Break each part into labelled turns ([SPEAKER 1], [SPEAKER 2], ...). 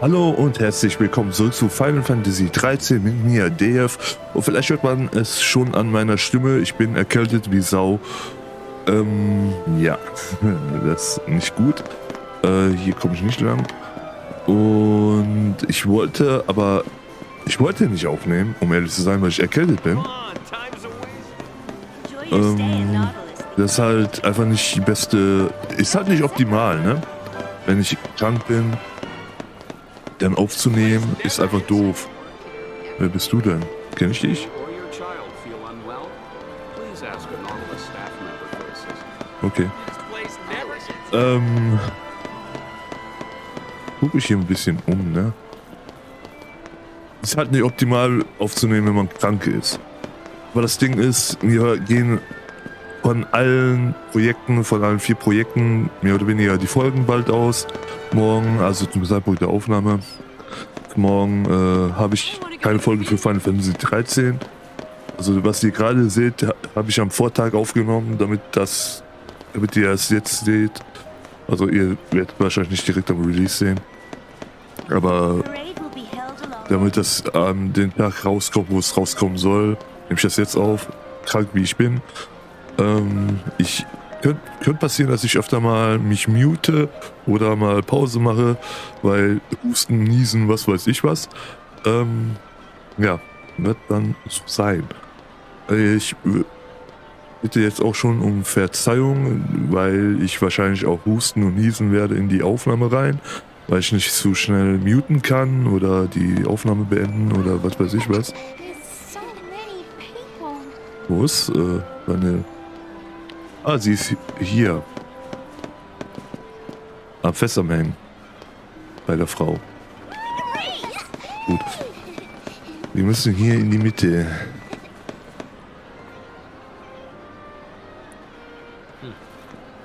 [SPEAKER 1] Hallo und herzlich willkommen zurück zu Final Fantasy 13 mit mir, DF. Und vielleicht hört man es schon an meiner Stimme, ich bin erkältet wie Sau. Ähm, ja, das ist nicht gut. Äh, hier komme ich nicht lang. Und ich wollte, aber ich wollte nicht aufnehmen, um ehrlich zu sein, weil ich erkältet bin. Ähm, das ist halt einfach nicht die beste, ist halt nicht optimal, ne? Wenn ich krank bin, dann aufzunehmen, ist einfach doof. Wer bist du denn? Kenn ich dich? Okay. Ähm. Gucke ich hier ein bisschen um, ne? Ist halt nicht optimal aufzunehmen, wenn man krank ist. Aber das Ding ist, wir gehen von allen Projekten, von allen vier Projekten, mehr oder weniger die Folgen bald aus. Morgen, also zum Zeitpunkt der Aufnahme, morgen äh, habe ich keine Folge für Final Fantasy 13. Also was ihr gerade seht, habe ich am Vortag aufgenommen, damit das, damit ihr es jetzt seht. Also ihr werdet wahrscheinlich nicht direkt am Release sehen. Aber damit das an den Tag rauskommt, wo es rauskommen soll, nehme ich das jetzt auf, krank wie ich bin. Ähm, ich könnte könnt passieren, dass ich öfter mal mich mute oder mal Pause mache, weil Husten, Niesen, was weiß ich was. Ähm, ja, wird dann so sein. Ich bitte jetzt auch schon um Verzeihung, weil ich wahrscheinlich auch husten und niesen werde in die Aufnahme rein, weil ich nicht zu schnell muten kann oder die Aufnahme beenden oder was weiß ich was. Wo ist äh, meine Ah, sie ist hier. Am Fest am Hängen. Bei der Frau. Gut. Wir müssen hier in die Mitte.
[SPEAKER 2] Hm.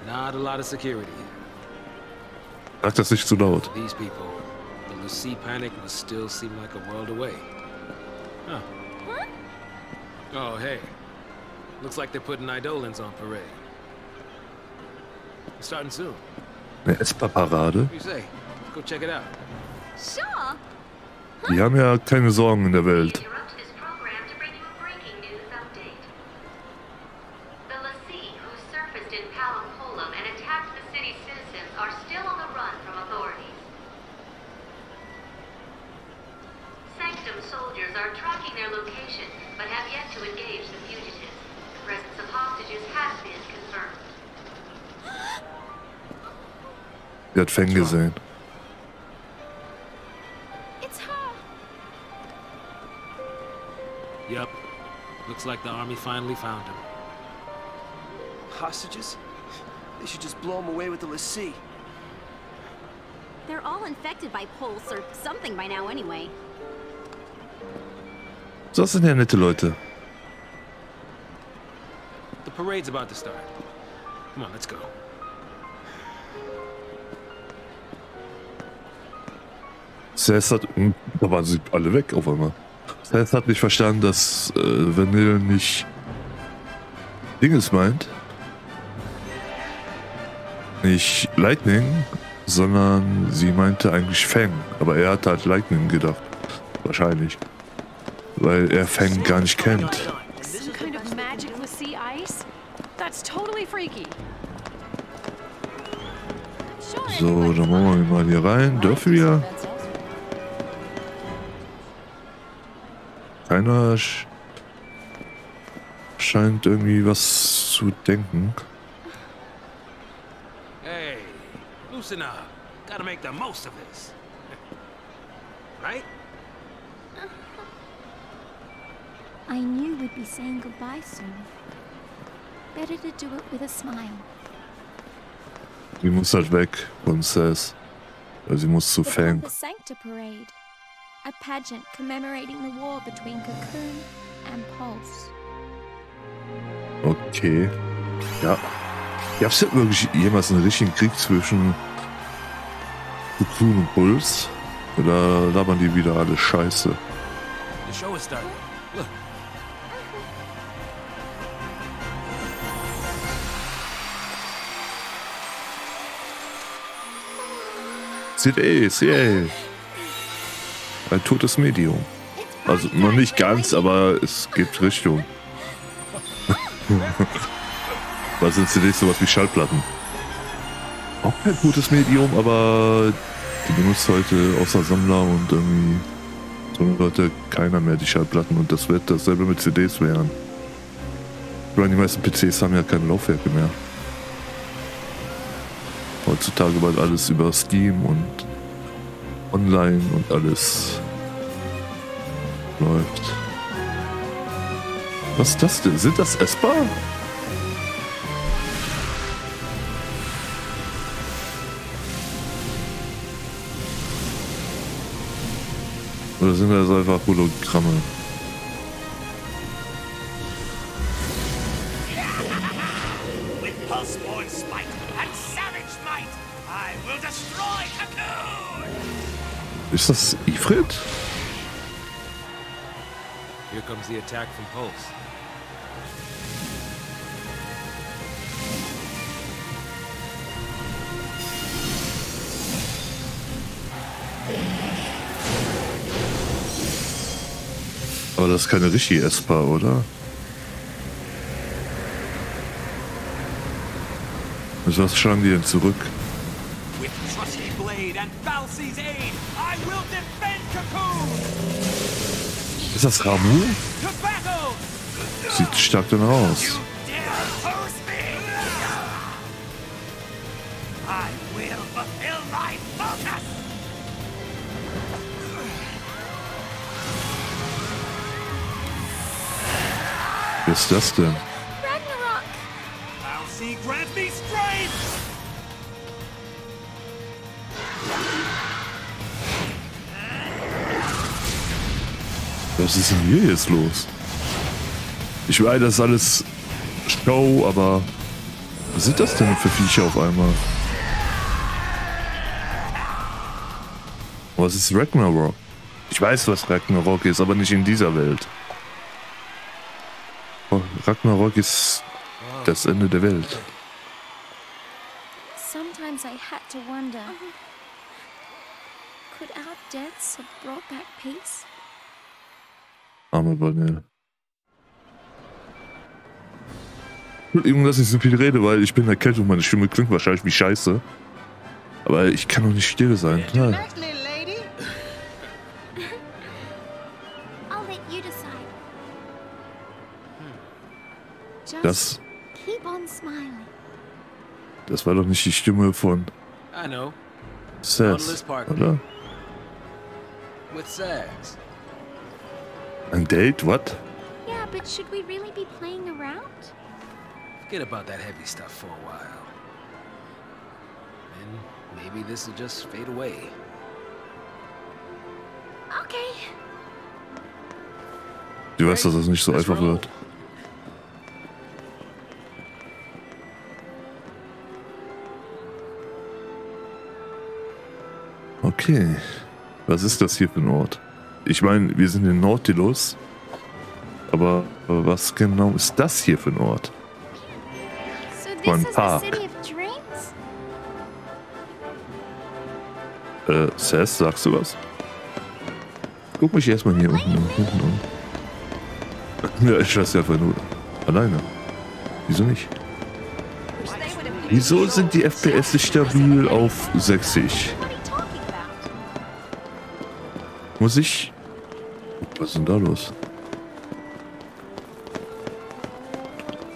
[SPEAKER 2] Not a lot of security.
[SPEAKER 1] Sag das nicht zu laut.
[SPEAKER 2] These people, the Lucy panic must still seem like a world away. Huh. Oh, hey. Looks like they're putting Idolins on parade. Starting soon.
[SPEAKER 1] Eine Esper-Parade?
[SPEAKER 2] Go check it out.
[SPEAKER 3] Sure.
[SPEAKER 1] Die haben ja keine Sorgen in der Welt. Er hat Fang gesehen.
[SPEAKER 3] It's her.
[SPEAKER 2] Yep. Looks like the army finally found him.
[SPEAKER 4] Hostages? They should just blow them away with the l'Cie.
[SPEAKER 3] They're all infected by pulse or something by now anyway.
[SPEAKER 1] Das sind ja nette Leute.
[SPEAKER 2] The parade's about to start. Come on, let's go.
[SPEAKER 1] Seth hat. Hm, da waren sie alle weg auf einmal. Seth hat nicht verstanden, dass äh, Vanille nicht Dinges meint. Nicht Lightning, sondern sie meinte eigentlich Fang. Aber er hat halt Lightning gedacht. Wahrscheinlich. Weil er Fang gar nicht kennt. So, dann machen wir mal hier rein. Dürfen wir? Keiner sch scheint irgendwie was zu denken.
[SPEAKER 2] Hey, loosen up. Gotta make the most of this. right?
[SPEAKER 5] I knew we'd be saying goodbye soon. Better to do it with a smile.
[SPEAKER 1] Sie muss halt weg von Seth. Weil sie muss zu
[SPEAKER 5] The
[SPEAKER 1] Fang.
[SPEAKER 5] Compass Sancta Parade. A pageant commemorating the war between Cocoon and Pulse.
[SPEAKER 1] Okay. Ja. Gab es ja wirklich jemals einen richtigen Krieg zwischen Cocoon und Puls? Oder labern die wieder alle Scheiße?
[SPEAKER 2] The show is starting. Look.
[SPEAKER 1] Yay. Ein totes Medium. Also noch nicht ganz, aber es geht Richtung. Was sind CDs sowas wie Schallplatten? Auch kein gutes Medium, aber die benutzt heute außer Sammler und irgendwie so Leute keiner mehr die Schallplatten und das wird dasselbe mit CDs werden. Ich meine, die meisten PCs haben ja keine Laufwerke mehr. Heutzutage wird alles über Steam und online und alles läuft. Was ist das denn? Sind das essbar? Oder sind das einfach Hologramme? Ist das Ifrit?
[SPEAKER 2] Here comes the attack from Pulse.
[SPEAKER 1] Aber das ist keine richtige essbar, oder? Also was schlagen die denn zurück? Ist das Ramu?
[SPEAKER 6] To battle!
[SPEAKER 1] Sieht stark dann aus.
[SPEAKER 6] You dare oppose me! I will fulfill my focus!
[SPEAKER 1] Wer ist das denn? Was ist denn hier jetzt los? Ich weiß, das ist alles Show, aber was sind das denn für Viecher auf einmal? Was ist Ragnarok? Ich weiß, was Ragnarok ist, aber nicht in dieser Welt. Oh, Ragnarok ist das Ende der Welt.
[SPEAKER 5] Sometimes I had to wonder could our deaths have brought back peace?
[SPEAKER 1] Arme Vanille. Entschuldigung, dass ich so viel rede, weil ich bin erkältet und meine Stimme klingt wahrscheinlich wie Scheiße. Aber ich kann doch nicht still sein.
[SPEAKER 5] Just
[SPEAKER 1] Das, das war doch nicht die Stimme von. Sass, oder?
[SPEAKER 2] With Sags.
[SPEAKER 1] Ein Date? What?
[SPEAKER 5] Yeah, but should we really be playing around?
[SPEAKER 2] Forget about that heavy stuff for a while. And maybe this will just fade away.
[SPEAKER 5] Okay.
[SPEAKER 1] Du weißt, dass das nicht so einfach wird. Okay. Was ist das hier für ein Ort? Ich meine, wir sind in Nautilus. Aber was genau ist das hier für ein Ort?
[SPEAKER 5] So the
[SPEAKER 1] park. Äh, Sass, sagst du was? Guck mich erstmal hier unten, unten um. Ja, ich lasse einfach nur alleine. Wieso nicht? Wieso sind die FPS nicht stabil auf 60?
[SPEAKER 5] What are you talking about?
[SPEAKER 1] Muss ich. Was ist denn da los?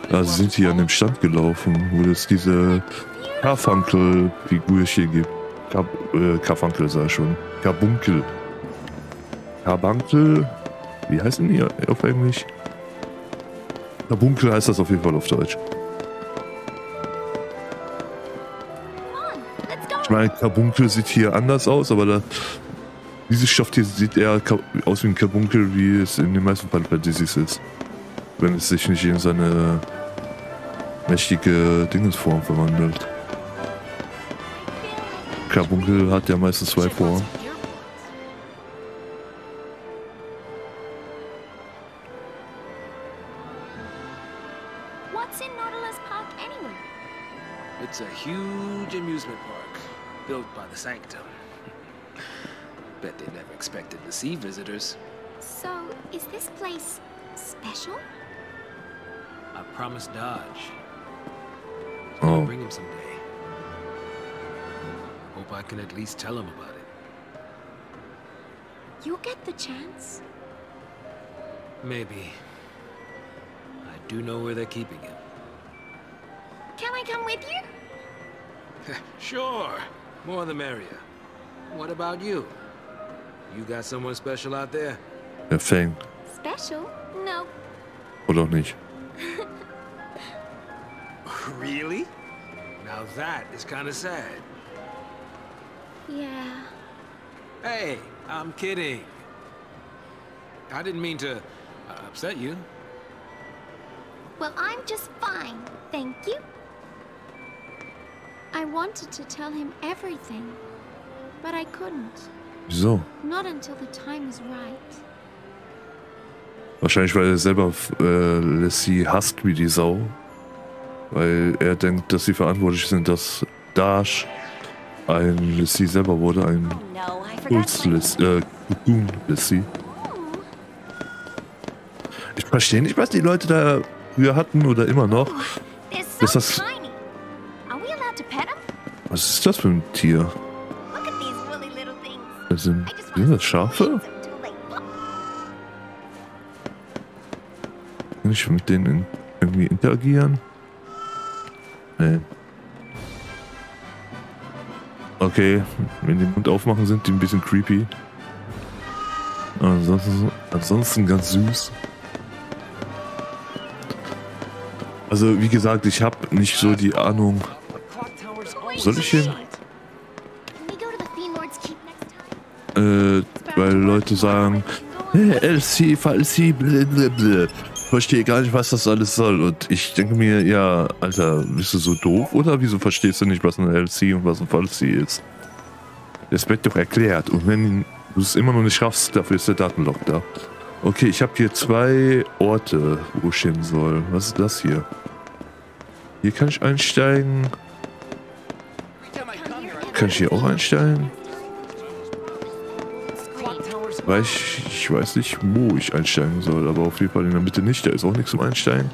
[SPEAKER 1] Ah, sie sind hier an dem Stand gelaufen, wo es diese Carfunkel-Figurchen gibt. Kar äh, Carfunkel sag ich schon. Carbunkel. Carbunkel. Wie heißen die auf Englisch? Carbunkel heißt das auf jeden Fall auf Deutsch. Ich meine, Carbunkel sieht hier anders aus, aber da, dieses Stofftier sieht eher aus wie ein Carbunkel, wie es in den meisten Final Fantasies ist. Wenn es sich nicht in seine mächtige Dingensform verwandelt. Carbunkel hat ja meistens zwei Formen.
[SPEAKER 2] See.
[SPEAKER 5] So, is this place special?
[SPEAKER 2] I promised Dodge. I'll
[SPEAKER 1] Oh.
[SPEAKER 2] bring him someday. Hope I can at least tell him about it.
[SPEAKER 5] You'll get the chance.
[SPEAKER 2] Maybe. I do know where they're keeping him.
[SPEAKER 5] Can I come with you?
[SPEAKER 2] Sure. More the merrier. What about you? You got someone special out there?
[SPEAKER 1] Der Fang.
[SPEAKER 5] Special? No.
[SPEAKER 1] Oder auch nicht.
[SPEAKER 2] Really? Now that is kind of sad.
[SPEAKER 5] Yeah.
[SPEAKER 2] Hey, I'm kidding. I didn't mean to uh, upset you.
[SPEAKER 5] Well, I'm just fine, thank you. I wanted to tell him everything, but I couldn't.
[SPEAKER 1] Wieso? Wahrscheinlich, weil er selber äh, Lassie hasst wie die Sau. Weil er denkt, dass sie verantwortlich sind, dass Dash ein Lassie selber wurde, ein Puls Lassie, äh, Cocoon Lassie. Ich verstehe nicht, was die Leute da früher hatten oder immer noch.
[SPEAKER 5] They're
[SPEAKER 1] Ist das-? Was ist das für ein Tier? Sind, sind das Schafe? Kann ich mit denen irgendwie interagieren? Nee. Okay, wenn die den Mund aufmachen, sind die ein bisschen creepy. Ansonsten, ansonsten ganz süß. Also wie gesagt, ich habe nicht so die Ahnung. Soll ich hin?
[SPEAKER 5] Can we go to the Fiend Lord's Keep next time?
[SPEAKER 1] Leute sagen, LC, Falsi, blablabla. Verstehe gar nicht, was das alles soll. Und ich denke mir, ja, Alter, bist du so doof? Oder wieso verstehst du nicht, was ein LC und was ein Falsi ist? Das wird doch erklärt. Und wenn du es immer noch nicht schaffst, dafür ist der Datenlog da. Okay, ich habe hier zwei Orte, wo ich hin soll. Was ist das hier? Hier kann ich einsteigen. Kann ich hier auch einsteigen? Weil ich, ich weiß nicht, wo ich einsteigen soll, aber auf jeden Fall in der Mitte nicht. Da ist auch nichts zum Einsteigen.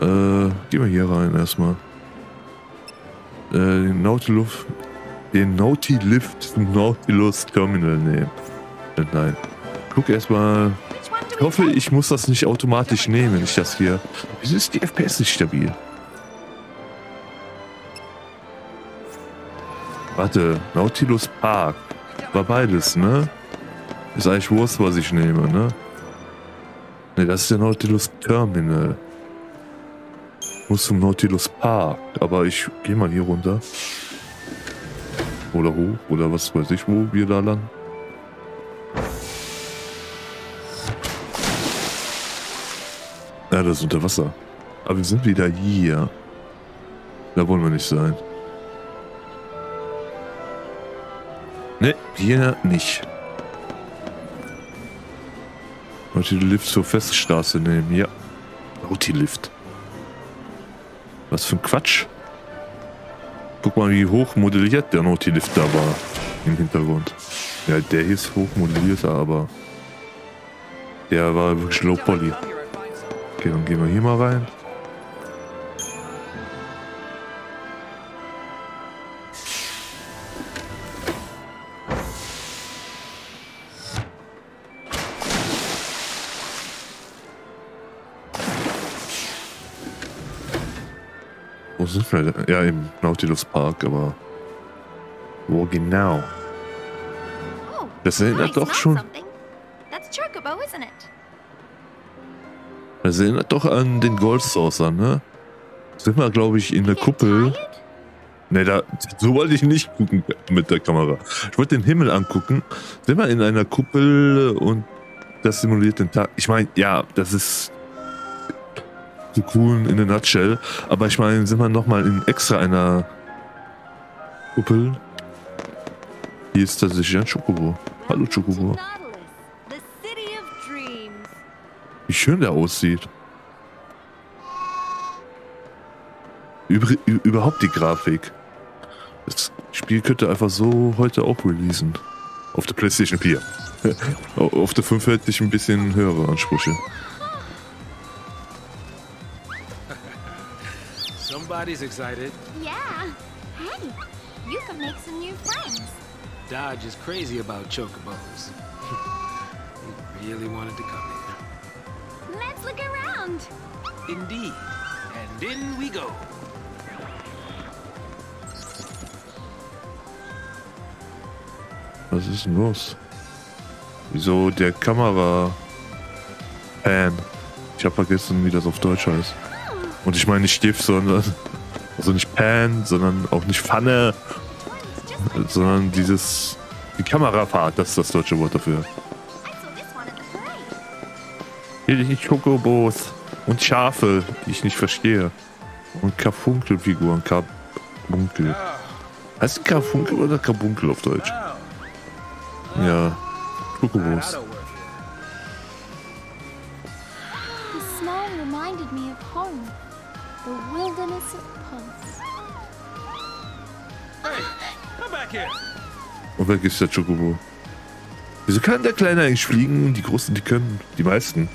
[SPEAKER 1] Äh, gehen wir hier rein erstmal. Äh, den Nautilus, den Nautilift Nautilus Terminal nehmen. Äh, nein. Guck erstmal. Ich hoffe, ich muss das nicht automatisch nehmen, wenn ich das hier. Wieso ist die FPS nicht stabil? Warte, Nautilus Park. War beides, ne? Ist eigentlich Wurst, was ich nehme, ne? Ne, das ist der Nautilus Terminal. Muss zum Nautilus Park, aber ich gehe mal hier runter. Oder hoch, oder was weiß ich, wo wir da landen. Ja, das ist unter Wasser. Aber wir sind wieder hier. Da wollen wir nicht sein. Ne, hier nicht. Wollte die Lift zur Feststraße nehmen, ja. Nautilift. Was für ein Quatsch. Guck mal, wie hoch modelliert der Nautilift da war. Im Hintergrund. Ja, der hier ist hoch modelliert, aber der war wirklich low poly. Okay, dann gehen wir hier mal rein. Sind wir? Ja, im Nautilus Park, aber wo genau?
[SPEAKER 5] Oh,
[SPEAKER 1] Das erinnert doch schon. Das erinnert doch an den Gold Saucer, ne? Sind wir, glaube ich, in der Kuppel. Ne, da, so wollte ich nicht gucken mit der Kamera. Ich wollte den Himmel angucken. Sind wir in einer Kuppel und das simuliert den Tag. Ich meine, ja, das ist so cool in a nutshell. Aber ich meine, sind wir nochmal in extra einer Kuppel. Hier ist tatsächlich ein Chocobo. Hallo Chocobo. Wie schön der aussieht. Über, ü- überhaupt die Grafik. Das Spiel könnte einfach so heute auch releasen. Auf der PlayStation 4. Auf der 5 hätte ich ein bisschen höhere Ansprüche.
[SPEAKER 2] Somebody's excited.
[SPEAKER 3] Yeah. Hey, you can make some new friends.
[SPEAKER 2] Dodge is crazy about chocobos. he really wanted to come
[SPEAKER 3] Let's look around.
[SPEAKER 2] here. Indeed. And in we go.
[SPEAKER 1] Was ist denn los? Wieso der Kamera Pan? Ich habe vergessen, wie das auf Deutsch heißt. Und ich meine nicht Stift, sondern also nicht Pan, sondern auch nicht Pfanne, sondern dieses die Kamerafahrt, das ist das deutsche Wort dafür. Hier die Chocobos und Schafe, die ich nicht verstehe. Und Karfunkelfiguren, Karbunkel. Heißt Karfunkel oder Karbunkel auf Deutsch? Ja, Chocobos. Und ist der Chocobo. Wieso kann der Kleine eigentlich fliegen? Die Großen, die können. Die meisten.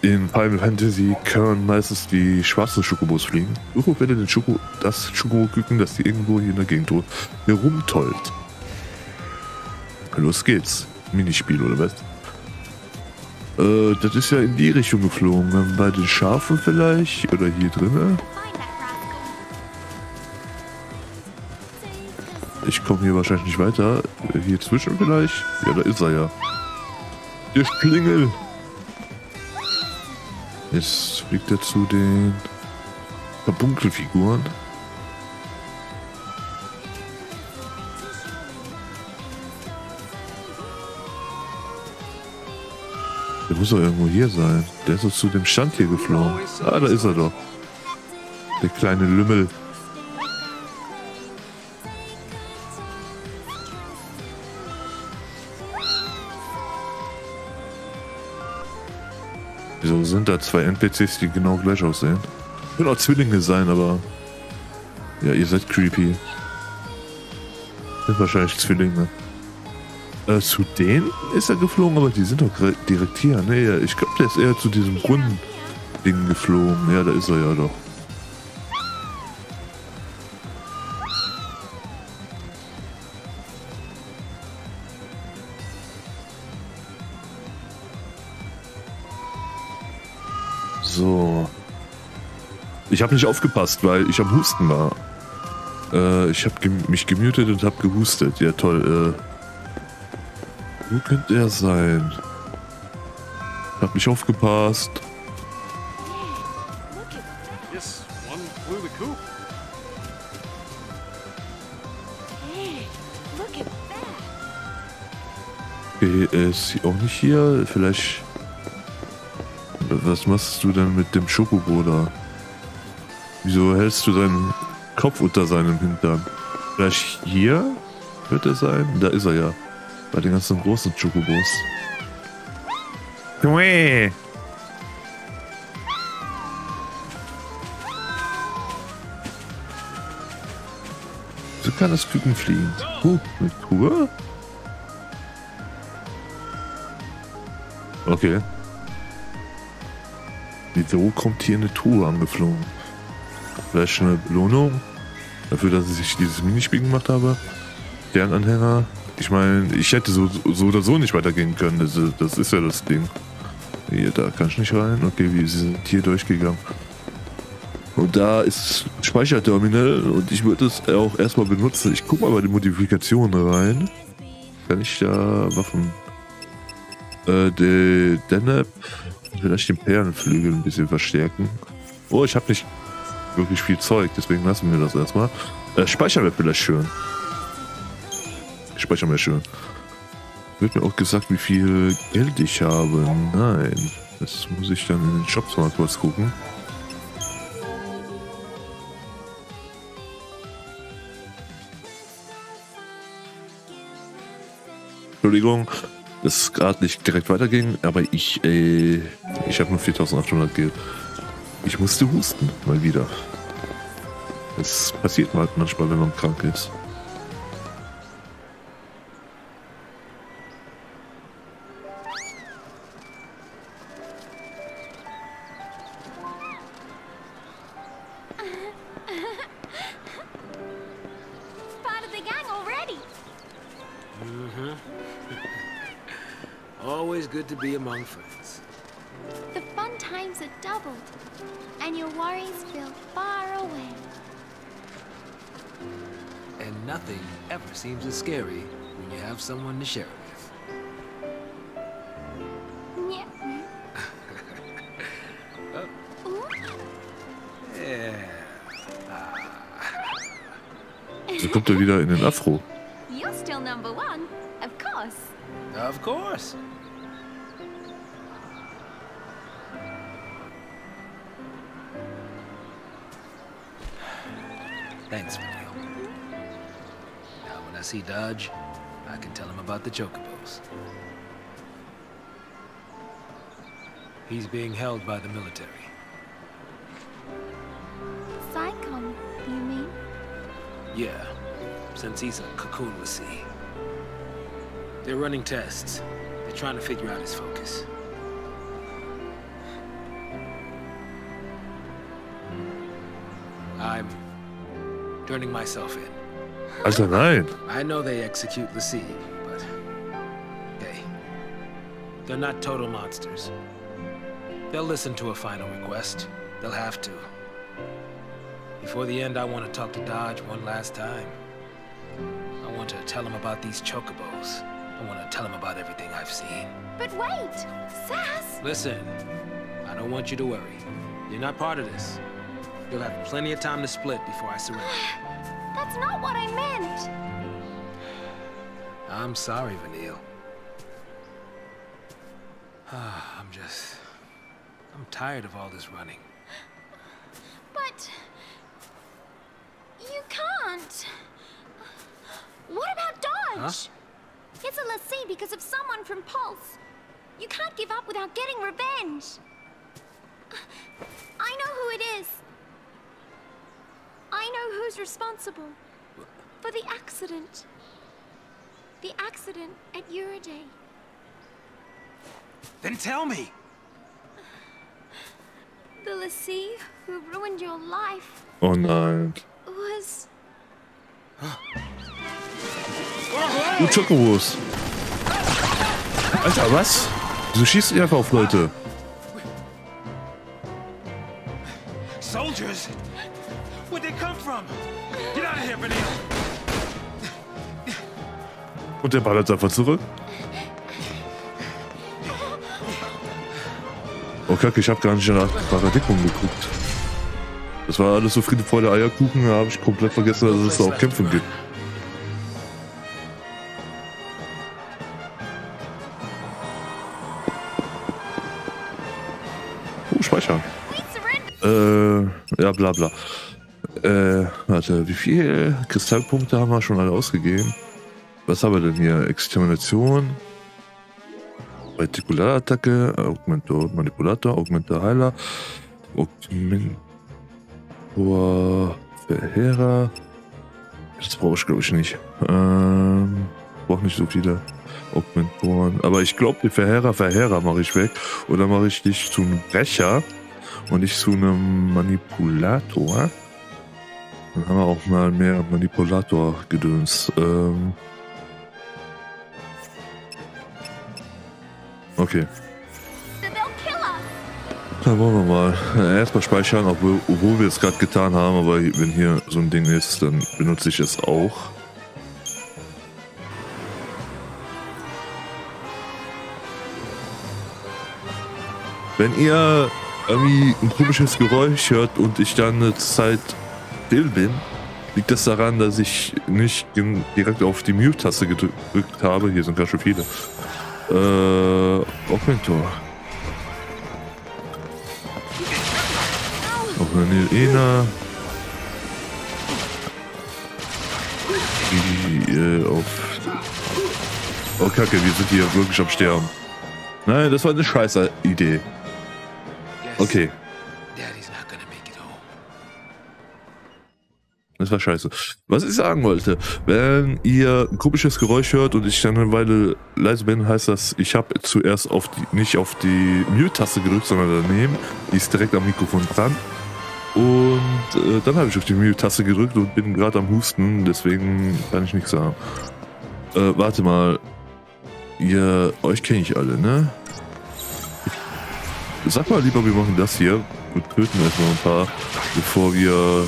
[SPEAKER 1] In Final Fantasy können meistens die schwarzen Chocobos fliegen. Suche bitte den Choco, das Chocobo-Küken, das die irgendwo hier in der Gegend herumtollt. Los geht's. Minispiel oder was? Äh, das ist ja in die Richtung geflogen. Bei den Schafen vielleicht? Oder hier drinnen? Ich komme hier wahrscheinlich nicht weiter. Hier zwischen vielleicht? Ja, da ist er ja. Der Schlingel. Jetzt fliegt er zu den Verbunkelfiguren. Der muss doch irgendwo hier sein. Der ist doch zu dem Stand hier geflogen. Ah, da ist er doch. Der kleine Lümmel. Sind da zwei NPCs, die genau gleich aussehen? Können auch Zwillinge sein, aber. Ja, ihr seid creepy. Sind wahrscheinlich Zwillinge. Äh, zu denen ist er geflogen, aber die sind doch direkt hier. Nee, ich glaube, der ist eher zu diesem runden Ding geflogen. Ja, da ist er ja doch. Ich habe nicht aufgepasst, weil ich am Husten war. Äh, ich habe gem mich gemutet und habe gehustet. Ja, toll. Äh, wo könnte er sein? Ich habe nicht aufgepasst. Okay, er ist auch nicht hier. Vielleicht. Was machst du denn mit dem Schokobo da? Wieso hältst du deinen Kopf unter seinem Hintern? Vielleicht hier wird er sein? Da ist er ja. Bei den ganzen großen Chocobos. Quäh. So kann das Küken fliegen. Huh, mit Tour? Okay. Wieso kommt hier eine Tour angeflogen? Vielleicht eine Belohnung dafür, dass ich dieses Minispiel gemacht habe? Deren Anhänger? Ich meine, ich hätte so, so oder so nicht weitergehen können. Das, das ist ja das Ding. Hier, da kann ich nicht rein. Okay, wir sind hier durchgegangen. Und da ist Speicherterminal und ich würde es auch erstmal benutzen. Ich gucke mal bei den Modifikationen rein. Kann ich da Waffen? Äh, der Deneb, vielleicht den Perlenflügel ein bisschen verstärken. Oh, ich habe nicht wirklich viel Zeug, deswegen lassen wir das erstmal. Äh, speichern wir vielleicht schön. Speichern wir schön. Wird mir auch gesagt, wie viel Geld ich habe. Nein. Das muss ich dann in den Shops mal kurz gucken. Entschuldigung, dass es gerade nicht direkt weiterging, aber ich, äh, ich habe nur 4800 Geld. Ich musste husten, mal wieder. Das passiert mal manchmal, wenn man krank ist.
[SPEAKER 2] Have someone to share it with.
[SPEAKER 5] Yeah. Ooh.
[SPEAKER 2] Yeah.
[SPEAKER 1] So kommt er wieder in den Afro.
[SPEAKER 5] You're still number one, of course.
[SPEAKER 2] Of course. Thanks, Real. Now, when I see Dodge, I can tell him about the Chocobos. He's being held by the military.
[SPEAKER 5] Psychon, you mean?
[SPEAKER 2] Yeah, since he's a cocoon Lassie. They're running tests. They're trying to figure out his focus. Hmm. I'm turning myself in.
[SPEAKER 1] Alter, nein.
[SPEAKER 2] I know they execute the Lassie, but hey, they're not total monsters. They'll listen to a final request. They'll have to. Before the end, I want to talk to Dodge one last time. I want to tell him about these chocobos. I want to tell him about everything I've seen.
[SPEAKER 5] But wait, Sass!
[SPEAKER 2] Listen, I don't want you to worry. You're not part of this. You'll have plenty of time to split before I surrender.
[SPEAKER 5] That's not what I meant.
[SPEAKER 2] I'm sorry, Vanille. Ah, I'm just... I'm tired of all this running.
[SPEAKER 5] But you can't. What about Dodge? It's a lessee because of someone from Pulse. You can't give up without getting revenge. I know who it is. I know who's responsible for the accident. The accident at Uriday.
[SPEAKER 6] Then tell me.
[SPEAKER 5] The lessee who ruined your life
[SPEAKER 1] Oh nein.
[SPEAKER 5] was
[SPEAKER 1] Du Chocobos. Alter, was? Wieso schießt ihr einfach auf Leute?
[SPEAKER 6] Soldiers?
[SPEAKER 1] Und der ballert einfach zurück. Oh Kacke, ich habe gar nicht nach Paradigmen geguckt. Das war alles so Friede, Freude, Eierkuchen, da habe ich komplett vergessen, dass es da auch Kämpfe gibt. Oh,
[SPEAKER 5] surrendered.
[SPEAKER 1] Äh, ja, bla bla. Äh, warte, wie viel Kristallpunkte haben wir schon alle ausgegeben? Was haben wir denn hier? Extermination, Retikulattacke, Augmento Manipulator, Augmento Heiler, Augmentor Verheerer. Das brauche ich glaube ich nicht. Ähm, brauche nicht so viele Augmentoren. Aber ich glaube, die Verheerer, Verheerer mache ich weg. Oder mache ich dich zu einem Brecher und nicht zu einem Manipulator. Dann haben wir auch mal mehr Manipulator-Gedöns. Ähm okay, dann wollen wir mal äh, erstmal speichern, obwohl, obwohl wir es gerade getan haben. Aber wenn hier so ein Ding ist, dann benutze ich es auch. Wenn ihr irgendwie ein komisches Geräusch hört und ich dann eine Zeit still bin, liegt das daran, dass ich nicht direkt auf die Mute-Taste gedrückt habe. Hier sind ganz schön viele. Äh, Augmentor. Auch eine Ena. Die, äh, auf. Oh Kacke, wir sind hier wirklich am Sterben. Nein, das war eine scheiße Idee. Okay, das war scheiße. Was ich sagen wollte, wenn ihr ein komisches Geräusch hört und ich dann eine Weile leise bin, heißt das, ich habe zuerst auf die, nicht auf die Mute-Taste gedrückt, sondern daneben. Die ist direkt am Mikrofon dran. Und äh, dann habe ich auf die Mute-Taste gedrückt und bin gerade am Husten, deswegen kann ich nichts sagen. Äh, warte mal. Ihr, euch kenne ich alle, ne? Sag mal lieber, wir machen das hier. Wir töten erstmal ein paar, bevor wir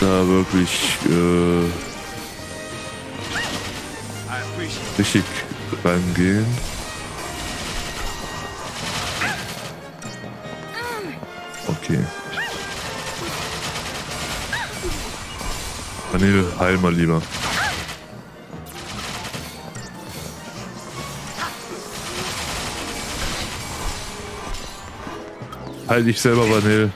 [SPEAKER 1] da wirklich äh, richtig reingehen. Okay. Vanille, heil mal lieber. Heil dich selber, Vanille.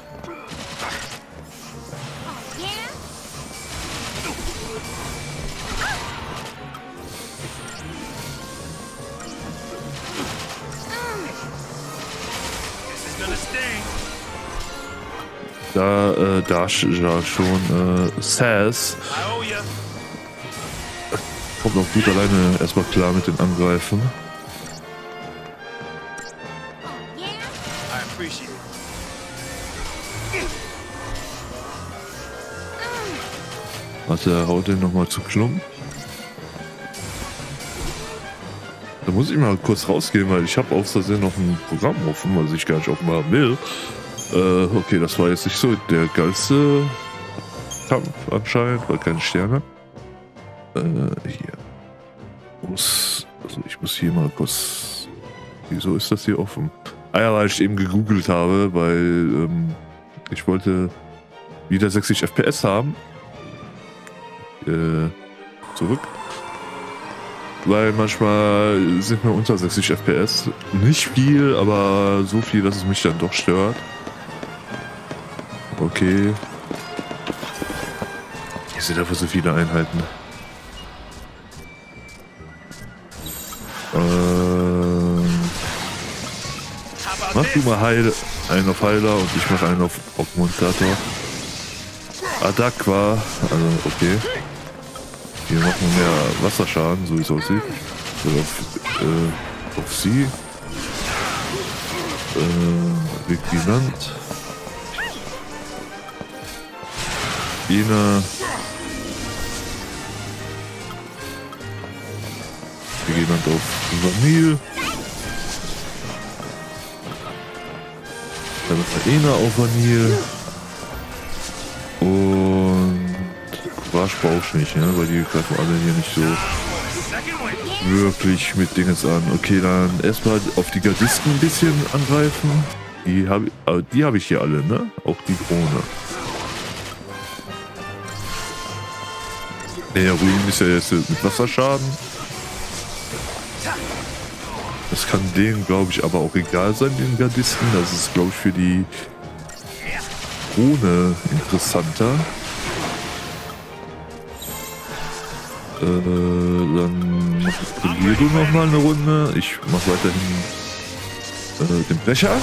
[SPEAKER 1] Ja, schon, äh, Sass kommt noch gut alleine erstmal klar mit den Angreifen. Warte, er haut den nochmal zu Klump. Da muss ich mal kurz rausgehen, weil ich habe aus Versehen noch ein Programm offen, was ich gar nicht offen haben will. Äh, okay, das war jetzt nicht so der geilste Kampf anscheinend, weil keine Sterne. Äh, hier. Muss, also ich muss hier mal kurz... Wieso ist das hier offen? Ah ja, weil ich eben gegoogelt habe, weil ähm, ich wollte wieder 60 FPS haben äh, zurück. Weil manchmal sind mir unter 60 FPS nicht viel, aber so viel, dass es mich dann doch stört. Okay. Hier sind einfach so viele Einheiten. Ähm, mach du mal Heil, einen auf Heiler und ich mach einen auf Augmentator. Adakwa, also okay. Wir machen mehr Wasserschaden, so wie es aussieht. So auf, äh, auf sie. Äh, Vigilant. Ina. Vigilant auf Vanille. Dann Ina auf Vanille. Und Courage brauche ich nicht, ne? weil die greifen alle hier nicht so wirklich mit Dingens an. Okay, dann erstmal auf die Gardisten ein bisschen angreifen. Die habe äh, die hab ich hier alle, ne? Auch die Krone. Der Ruin ist ja jetzt mit Wasserschaden. Das kann denen, glaube ich, aber auch egal sein, den Gardisten. Das ist, glaube ich, für die Krone interessanter. Äh, dann mach du noch mal eine Runde. Ich mach weiterhin äh, den Brecher.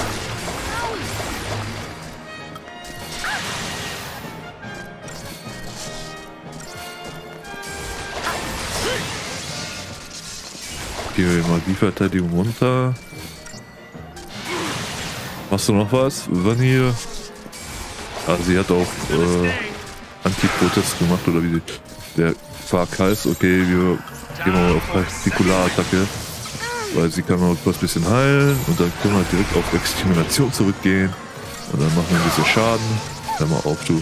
[SPEAKER 1] Gehen wir mal die Verteidigung runter. Machst du noch was? Vanille. Ah, sie hat auch äh, Anti-Protest gemacht oder wie der Quark heißt. Okay, wir gehen mal auf Partikularatacke. Weil sie kann auch kurz ein bisschen heilen und dann können wir direkt auf Extermination zurückgehen. Und dann machen wir ein bisschen Schaden. Hör mal auf, du.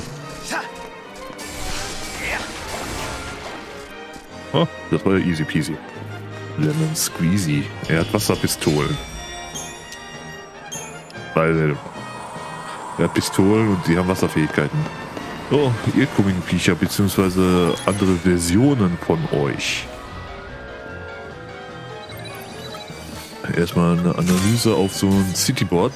[SPEAKER 1] Oh, das war ja easy peasy. Lemon Squeezy. Er hat Wasserpistolen. Weil er hat Pistolen und sie haben Wasserfähigkeiten. Oh, ihr Viecher beziehungsweise andere Versionen von euch. Erstmal eine Analyse auf so ein Cityboard.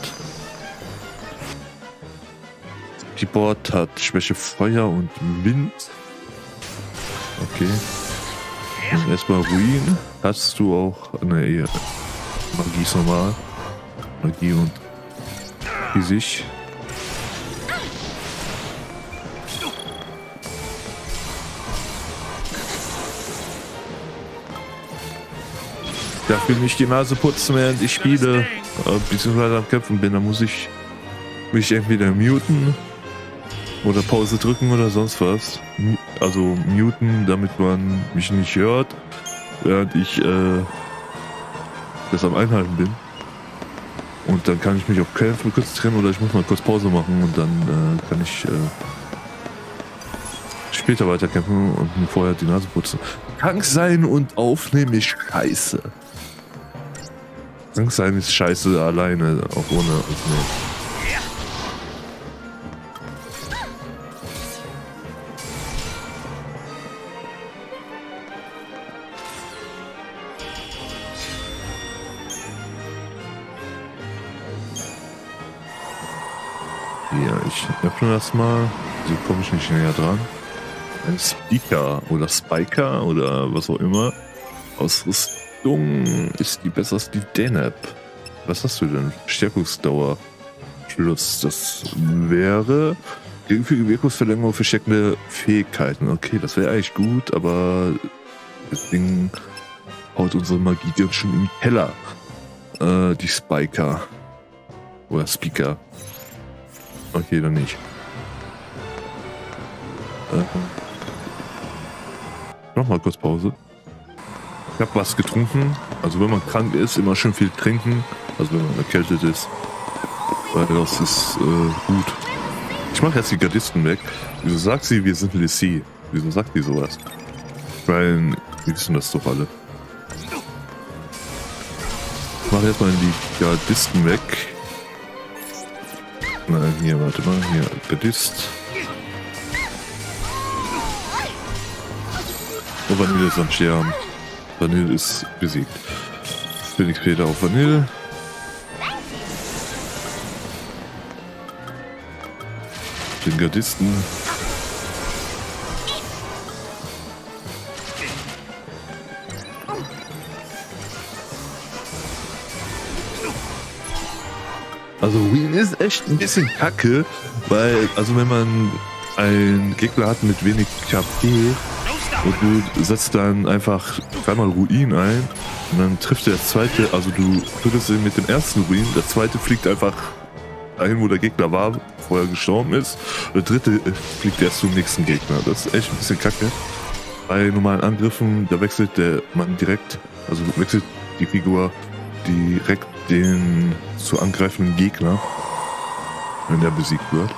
[SPEAKER 1] Cityboard hat Schwäche Feuer und Wind. Okay. Erstmal Ruin. Hast du auch. Ne, eher. Magie ist normal. Magie und. Ich darf mir nicht die Nase putzen, während ich spiele, äh, beziehungsweise am Kämpfen bin. Da muss ich mich entweder muten Oder Pause drücken oder sonst was. Mu- Also muten, damit man mich nicht hört, während ich äh, das am Einhalten bin. Und dann kann ich mich auf Kämpfen konzentrieren oder ich muss mal kurz Pause machen und dann äh, kann ich äh, später weiterkämpfen und mir vorher die Nase putzen. Krank sein und aufnehmen ist scheiße. Krank sein ist scheiße alleine, auch ohne aufnehmen. Ja, ich öffne das mal. So komme ich nicht näher dran. Ein Speaker oder Spiker oder was auch immer. Ausrüstung ist die besser als die Deneb. Was hast du denn? Stärkungsdauer. Plus, das wäre geringfügige Wirkungsverlängerung für steckende Fähigkeiten. Okay, das wäre eigentlich gut, aber das Ding haut unsere Magie ganz schön im Keller. Äh, die Spiker. Oder Speaker. Okay, dann nicht. Äh, Nochmal kurz Pause. Ich habe was getrunken. Also wenn man krank ist, immer schön viel trinken. Also wenn man erkältet ist. Weil das ist äh, gut. Ich mache jetzt die Gardisten weg. Wieso sagt sie, wir sind Lissy? Wieso sagt die sowas? Weil, wir wissen das doch alle. Ich mache erstmal die Gardisten weg. Nein, hier, warte mal, hier, Gardist. Und Vanille ist am Sterben. Vanille ist besiegt. Phoenix Peter auf Vanille. Den Gardisten. Ist echt ein bisschen kacke, weil, also wenn man einen Gegner hat mit wenig KP und du setzt dann einfach dreimal Ruin ein und dann trifft der zweite, also du tötest ihn mit dem ersten Ruin, der zweite fliegt einfach dahin, wo der Gegner war, vorher gestorben ist, der dritte fliegt erst zum nächsten Gegner. Das ist echt ein bisschen kacke. Bei normalen Angriffen, da wechselt der Mann direkt, also wechselt die Figur direkt den zu angreifenden Gegner, wenn der besiegt wird.